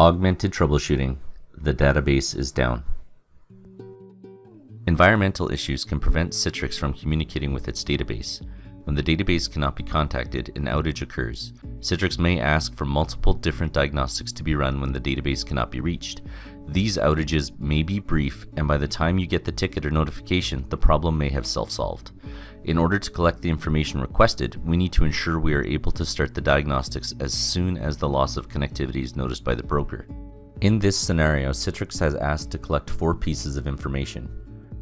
Augmented troubleshooting. The database is down. Environmental issues can prevent Citrix from communicating with its database. When the database cannot be contacted, an outage occurs. Citrix may ask for multiple different diagnostics to be run when the database cannot be reached. These outages may be brief, and by the time you get the ticket or notification, the problem may have self-solved. In order to collect the information requested, we need to ensure we are able to start the diagnostics as soon as the loss of connectivity is noticed by the broker. In this scenario, Citrix has asked to collect four pieces of information.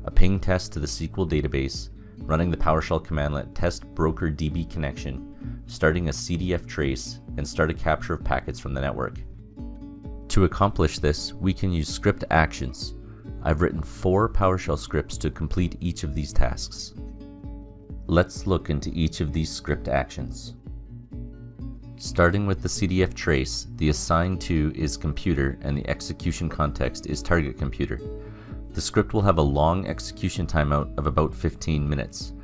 A ping test to the SQL database, running the PowerShell commandlet Test-BrokerDBConnection, starting a CDF trace, and start a capture of packets from the network. To accomplish this, we can use script actions. I've written four PowerShell scripts to complete each of these tasks. Let's look into each of these script actions. Starting with the CDF trace, the assigned to is computer and the execution context is target computer. The script will have a long execution timeout of about 15 minutes.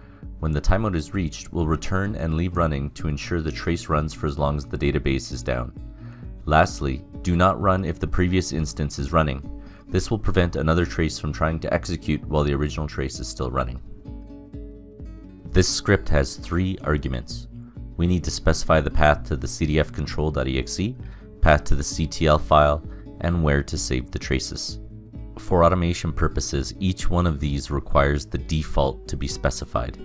When the timeout is reached, we'll return and leave running to ensure the trace runs for as long as the database is down. Lastly, do not run if the previous instance is running. This will prevent another trace from trying to execute while the original trace is still running. This script has three arguments. We need to specify the path to the cdfcontrol.exe, path to the CTL file, and where to save the traces. For automation purposes, each one of these requires the default to be specified.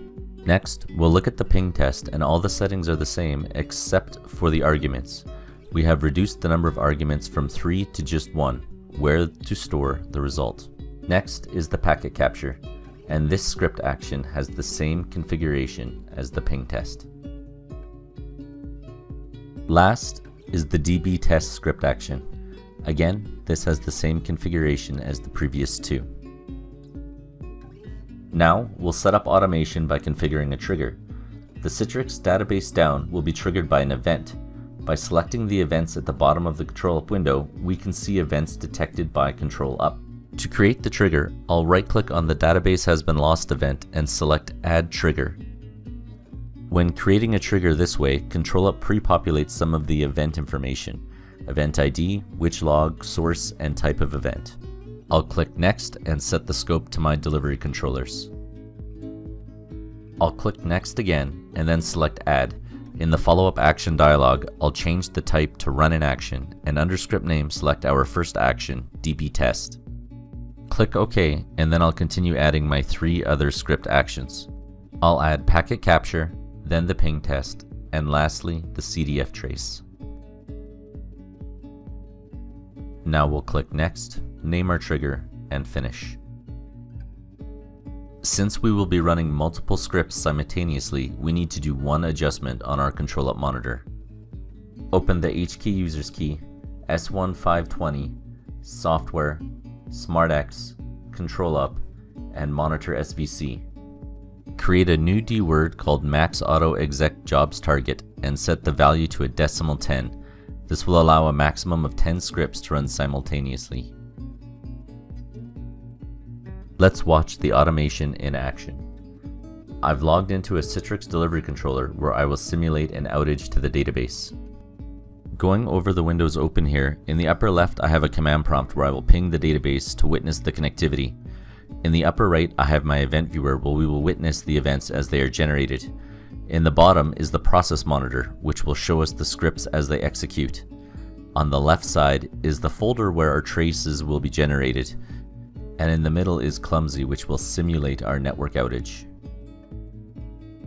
Next, we'll look at the ping test and all the settings are the same except for the arguments. We have reduced the number of arguments from 3 to just 1, where to store the result. Next is the packet capture and this script action has the same configuration as the ping test. Last is the db test script action. Again, this has the same configuration as the previous two. Now, we'll set up automation by configuring a trigger. The Citrix database down will be triggered by an event. By selecting the events at the bottom of the ControlUp window, we can see events detected by ControlUp. To create the trigger, I'll right-click on the Database Has Been Lost event and select Add Trigger. When creating a trigger this way, ControlUp pre-populates some of the event information, event ID, which log, source, and type of event. I'll click Next and set the scope to my delivery controllers. I'll click Next again and then select Add. In the follow-up action dialog, I'll change the type to Run in Action and under script name select our first action, DB Test. Click OK, and then I'll continue adding my three other script actions. I'll add packet capture, then the ping test, and lastly, the CDF trace. Now we'll click Next, name our trigger, and finish. Since we will be running multiple scripts simultaneously, we need to do one adjustment on our ControlUp monitor. Open the HKey users key, S1520, software, SmartX, ControlUp, and Monitor SVC. Create a new dword called max auto exec jobs target and set the value to a decimal 10. This will allow a maximum of 10 scripts to run simultaneously. Let's watch the automation in action. I've logged into a Citrix delivery controller where I will simulate an outage to the database. Going over the windows open here, in the upper left I have a command prompt where I will ping the database to witness the connectivity. In the upper right I have my event viewer where we will witness the events as they are generated. In the bottom is the process monitor, which will show us the scripts as they execute. On the left side is the folder where our traces will be generated, and in the middle is Clumsy, which will simulate our network outage.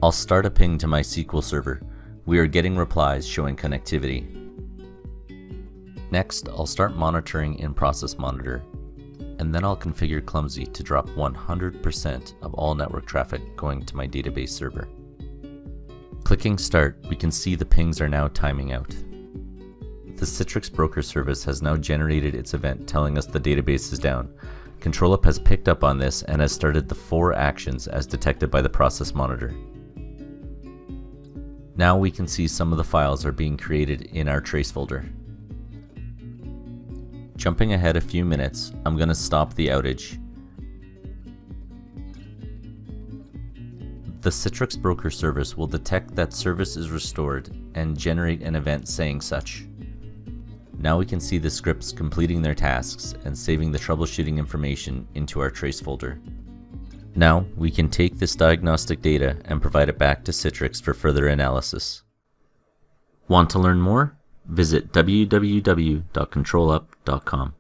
I'll start a ping to my SQL server. We are getting replies showing connectivity. Next, I'll start monitoring in Process Monitor, and then I'll configure Clumsy to drop 100% of all network traffic going to my database server. Clicking Start, we can see the pings are now timing out. The Citrix Broker service has now generated its event telling us the database is down. ControlUp has picked up on this and has started the four actions as detected by the process monitor. Now we can see some of the files are being created in our trace folder. Jumping ahead a few minutes, I'm going to stop the outage. The Citrix Broker service will detect that service is restored and generate an event saying such. Now we can see the scripts completing their tasks and saving the troubleshooting information into our trace folder. Now we can take this diagnostic data and provide it back to Citrix for further analysis. Want to learn more? Visit www.controlup.com.